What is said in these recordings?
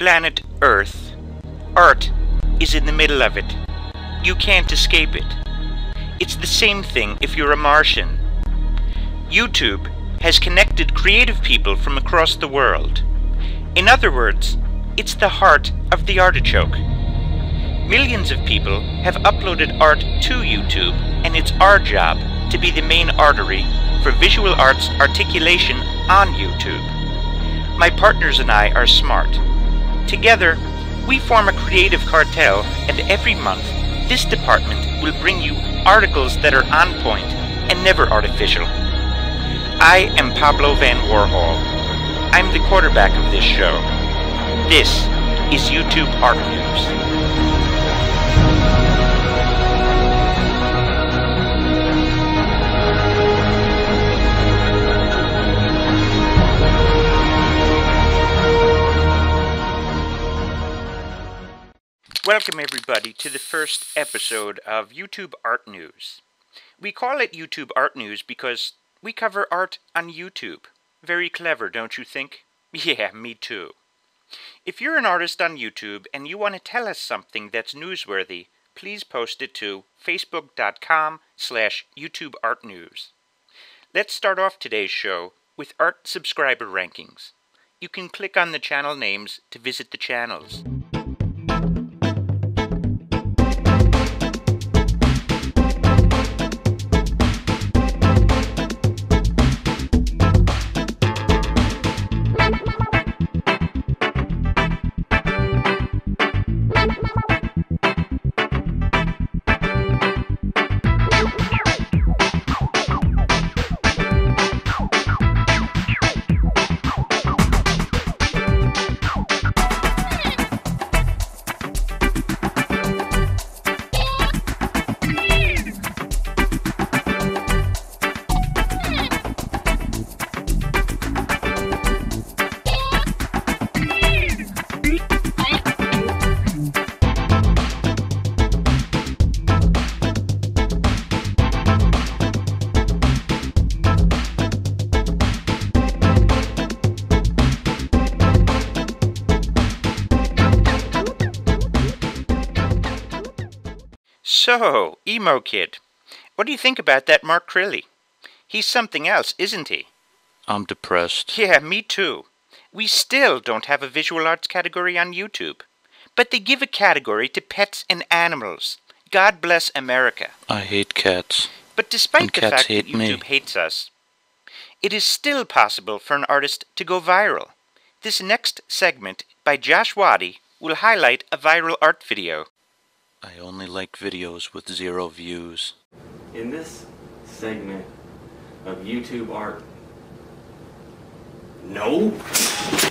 Planet Earth. Art is in the middle of it. You can't escape it. It's the same thing if you're a Martian. YouTube has connected creative people from across the world. In other words, it's the heart of the artichoke. Millions of people have uploaded art to YouTube, and it's our job to be the main artery for visual arts articulation on YouTube. My partners and I are smart. Together, we form a creative cartel, and every month, this department will bring you articles that are on point and never artificial. I am Pablo Van Warhol. I'm the quarterback of this show. This is YouTube Art News. Welcome, everybody, to the first episode of YouTube Art News. We call it YouTube Art News because we cover art on YouTube. Very clever, don't you think? Yeah, me too. If you're an artist on YouTube and you want to tell us something that's newsworthy, please post it to facebook.com slash YouTube Art News. Let's start off today's show with art subscriber rankings. You can click on the channel names to visit the channels. So, Emo Kid, what do you think about that Mark Crilley? He's something else, isn't he? I'm depressed. Yeah, me too. We still don't have a visual arts category on YouTube. But they give a category to pets and animals. God bless America. I hate cats. But despite And the fact that YouTube me. hates us, it is still possible for an artist to go viral. This next segment by Josh Waddey will highlight a viral art video. I only like videos with zero views. In this segment of YouTube art. No?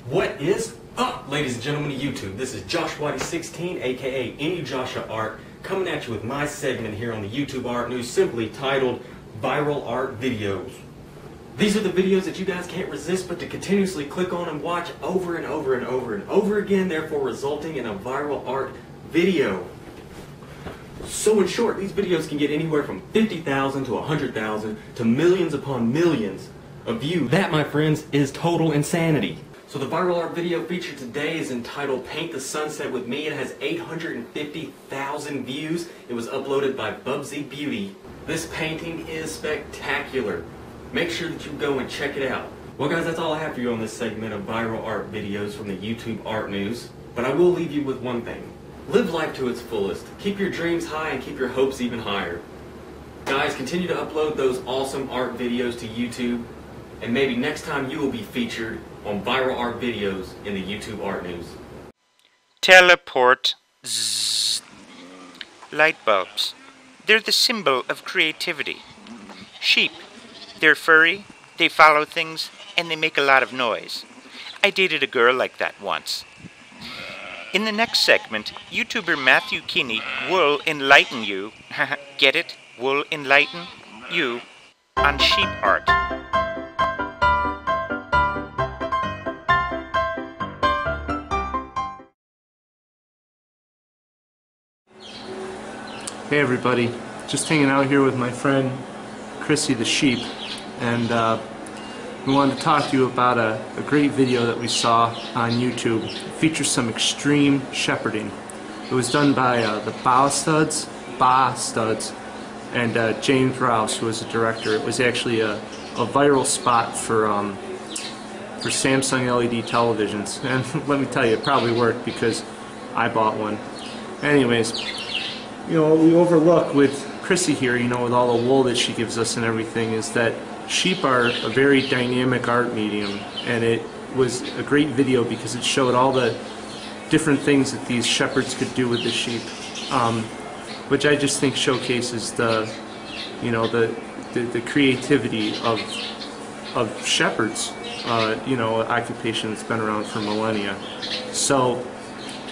What is up, ladies and gentlemen of YouTube? This is Josh Waddey16, aka Any Joshua Art, coming at you with my segment here on the YouTube Art News, simply titled Viral Art Videos. These are the videos that you guys can't resist but to continuously click on and watch over and over and over and over again, therefore resulting in a viral art video. So in short, these videos can get anywhere from 50,000 to 100,000 to millions upon millions of views. That, my friends, is total insanity. So the viral art video featured today is entitled Paint the Sunset with Me. It has 850,000 views. It was uploaded by Bubz Beauty. This painting is spectacular. Make sure that you go and check it out. Well guys, that's all I have for you on this segment of viral art videos from the YouTube Art News. But I will leave you with one thing. Live life to its fullest. Keep your dreams high and keep your hopes even higher. Guys, continue to upload those awesome art videos to YouTube. And maybe next time you will be featured on viral art videos in the YouTube Art News. Teleport. Zzz. Light bulbs. They're the symbol of creativity. Sheep. They're furry, they follow things, and they make a lot of noise. I dated a girl like that once. In the next segment, YouTuber Matthew Keeney will enlighten you. Get it? Will enlighten you on sheep art. Hey everybody, just hanging out here with my friend Chrissy the sheep, and uh, we wanted to talk to you about a, a great video that we saw on YouTube. It features some extreme shepherding. It was done by uh, the Baa-Studs, Ba Studs, and uh, James Rouse, who was the director. It was actually a, a viral spot for um, for Samsung LED televisions, and let me tell you, it probably worked because I bought one. Anyways, you know, we overlook with Chrissy here, you know, with all the wool that she gives us and everything, is that sheep are a very dynamic art medium, and it was a great video because it showed all the different things that these shepherds could do with the sheep, um, which I just think showcases the, you know, the the, the creativity of of shepherds, uh, you know, occupation that's been around for millennia. So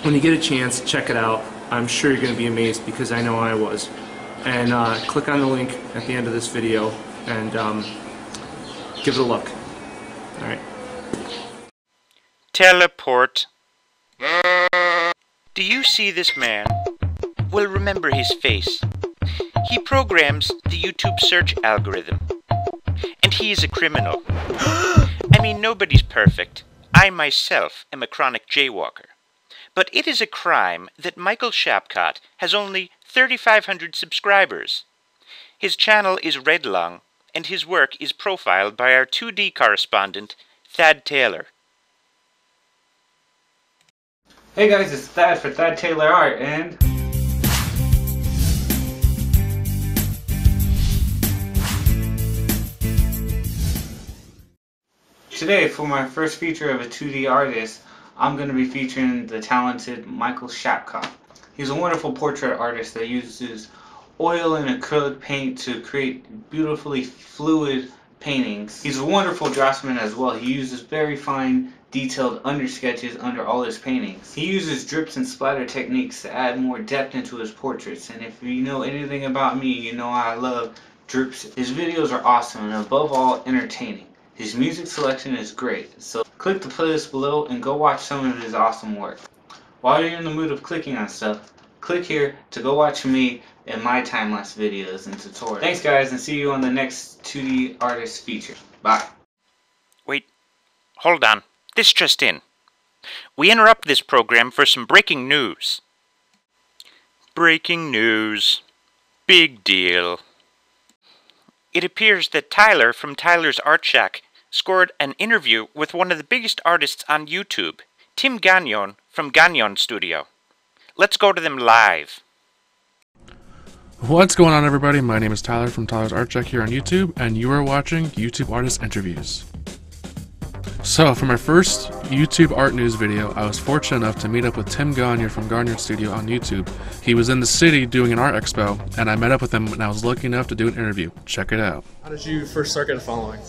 when you get a chance, check it out. I'm sure you're going to be amazed because I know I was. And uh, click on the link at the end of this video and um, give it a look. All right. Teleport. Do you see this man? Well, remember his face. He programs the YouTube search algorithm. And he is a criminal. I mean, nobody's perfect. I myself am a chronic jaywalker. But it is a crime that Michael Shapcott has only 3,500 subscribers. His channel is Redlung, and his work is profiled by our 2D correspondent, Thad Taylor. Hey guys, it's Thad for Thad Taylor Art, and today for my first feature of a 2D artist, I'm going to be featuring the talented Michael Shapcott. He's a wonderful portrait artist that uses oil and acrylic paint to create beautifully fluid paintings. He's a wonderful draftsman as well. He uses very fine detailed under sketches under all his paintings. He uses drips and splatter techniques to add more depth into his portraits and if you know anything about me you know I love drips. His videos are awesome and above all entertaining. His music selection is great so click the playlist below and go watch some of his awesome work. While you're in the mood of clicking on stuff, click here to go watch me and my time-lapse videos and tutorials. Thanks guys and see you on the next 2D artist feature. Bye. Wait, hold on. This just in. We interrupt this program for some breaking news. Breaking news. Big deal. It appears that Tyler from Tyler's Art Shack scored an interview with one of the biggest artists on YouTube, Tim Gagnon from Gagnon Studio. Let's go to them live. What's going on, everybody? My name is Tyler from Tyler's Art Shack here on YouTube, and you are watching YouTube Artist Interviews. So, for my first YouTube art news video, I was fortunate enough to meet up with Tim Gagnon from Gagnon Studio on YouTube. He was in the city doing an art expo, and I met up with him and I was lucky enough to do an interview. Check it out. How did you first start getting following?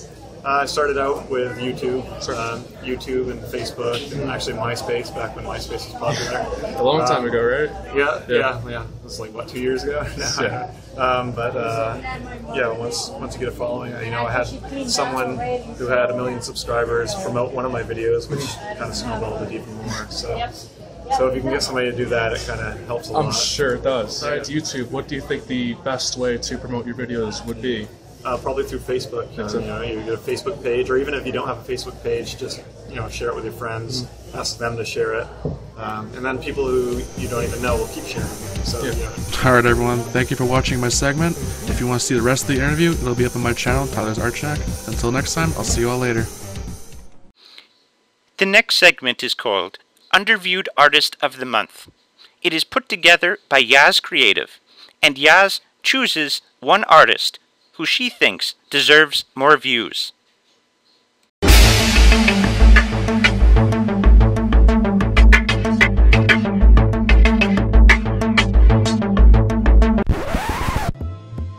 Uh, I started out with YouTube, um, YouTube and Facebook, and actually MySpace back when MySpace was popular. A long time Um, ago, right? Yeah, Yeah. yeah, yeah. It was like what two years ago. Yeah. Um, but uh, yeah, once once you get a following, you know, I had someone who had a million subscribers promote one of my videos, which kind of snowballed it even more. So, so if you can get somebody to do that, it kind of helps a lot. I'm sure it does. All right, YouTube, what do you think the best way to promote your videos would be? Uh, probably through Facebook. That's Um, you know, you get a Facebook page, or even if you don't have a Facebook page, just you know, share it with your friends. Mm-hmm. Ask them to share it, um, and then people who you don't even know will keep sharing. it. So Yeah. you know, Alright, everyone, thank you for watching my segment. If you want to see the rest of the interview, it'll be up on my channel, Tyler's Art Shack. Until next time, I'll see you all later. The next segment is called Underviewed Artist of the Month. It is put together by Yoz Creative, and Yoz chooses one artist who she thinks deserves more views.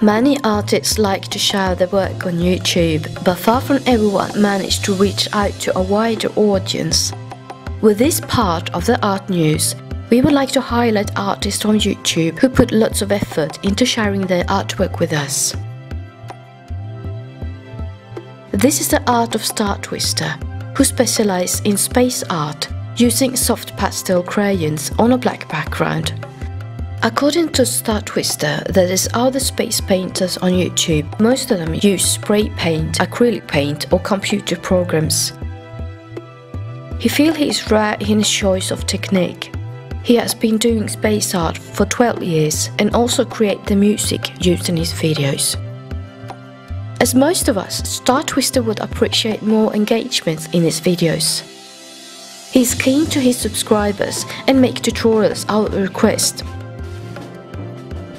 Many artists like to share their work on YouTube, but far from everyone managed to reach out to a wider audience. With this part of the art news, we would like to highlight artists on YouTube who put lots of effort into sharing their artwork with us. This is the art of Star Twister, who specialize in space art using soft pastel crayons on a black background. According to Star Twister, there is other space painters on YouTube. Most of them use spray paint, acrylic paint or computer programs. He feels he is rare in his choice of technique. He has been doing space art for 12 years and also create the music used in his videos. As most of us, Star Twister would appreciate more engagements in his videos. He is keen to his subscribers and make tutorials out of request.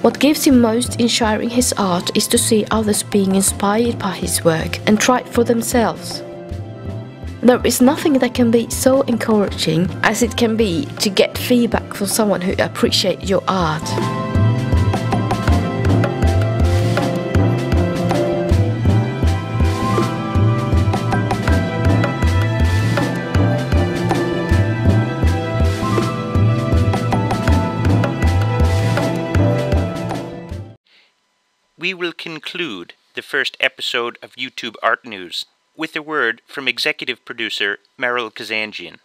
What gives him most in sharing his art is to see others being inspired by his work and try it for themselves. There is nothing that can be so encouraging as it can be to get feedback from someone who appreciates your art. We will conclude the first episode of YouTube Art News with a word from executive producer Merrill Kazanjian.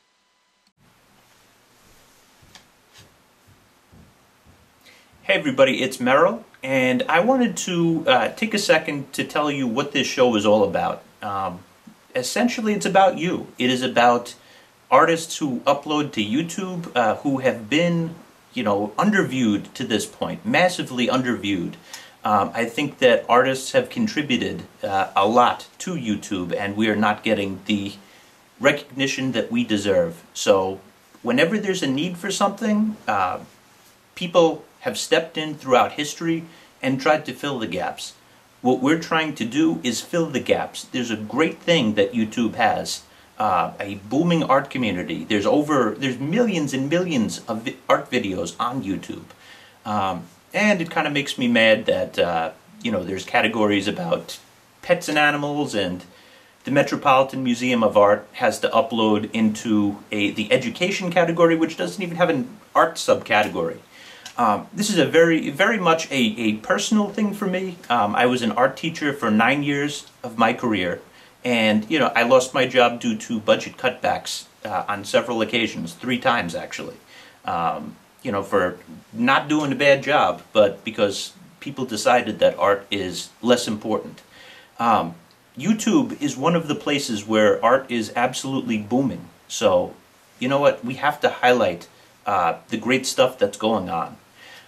Hey everybody, it's Merrill, and I wanted to uh, take a second to tell you what this show is all about. Um, essentially, it's about you. It is about artists who upload to YouTube uh, who have been, you know, underviewed to this point, massively underviewed. Um, I think that artists have contributed uh, a lot to YouTube, and we are not getting the recognition that we deserve. So, whenever there's a need for something, uh, people have stepped in throughout history and tried to fill the gaps. What we're trying to do is fill the gaps. There's a great thing that YouTube has. Uh, a booming art community. There's over, there's millions and millions of vi art videos on YouTube. Um, and it kind of makes me mad that, uh, you know, there's categories about pets and animals and the Metropolitan Museum of Art has to upload into a the education category, which doesn't even have an art subcategory. Um, this is a very, very much a, a personal thing for me. Um, I was an art teacher for nine years of my career, and you know I lost my job due to budget cutbacks uh, on several occasions, three times actually. Um, you know, for not doing a bad job, but because people decided that art is less important. Um, YouTube is one of the places where art is absolutely booming. So, you know what? We have to highlight uh, the great stuff that's going on.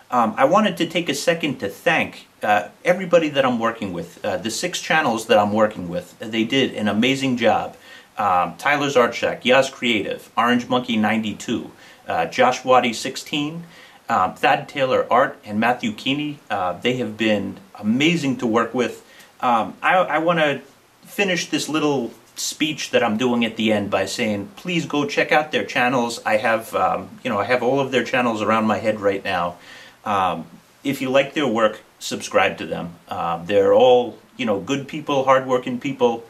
Um, I wanted to take a second to thank uh, everybody that I'm working with. Uh, the six channels that I'm working with, they did an amazing job. Um, Tyler's Art Shack, Yoz Creative, Orange Monkey 92, uh, Josh Waddey 16, um, Thad Taylor Art, and Matthew Keeney. Uh, they have been amazing to work with. Um, I, I want to finish this little speech that I'm doing at the end by saying, please go check out their channels. I have, um, you know, I have all of their channels around my head right now. Um, if you like their work, subscribe to them. Uh, they're all, you know, good people, hardworking people.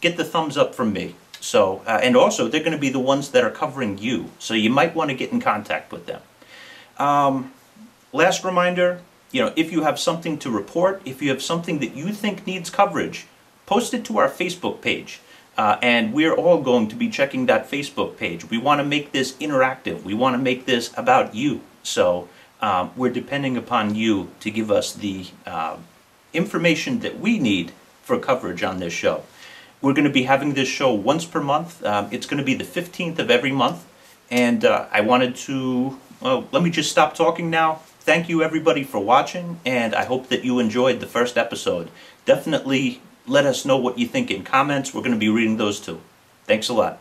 Get the thumbs up from me. So, uh, and also, they're going to be the ones that are covering you. So you might want to get in contact with them. Um, last reminder, you know, if you have something to report, if you have something that you think needs coverage, post it to our Facebook page. Uh, and we're all going to be checking that Facebook page. We want to make this interactive. We want to make this about you. So um, we're depending upon you to give us the uh, information that we need for coverage on this show. We're going to be having this show once per month. Um, it's going to be the 15th of every month. And uh, I wanted to, well, let me just stop talking now. Thank you everybody for watching, and I hope that you enjoyed the first episode. Definitely let us know what you think in comments. We're going to be reading those too. Thanks a lot.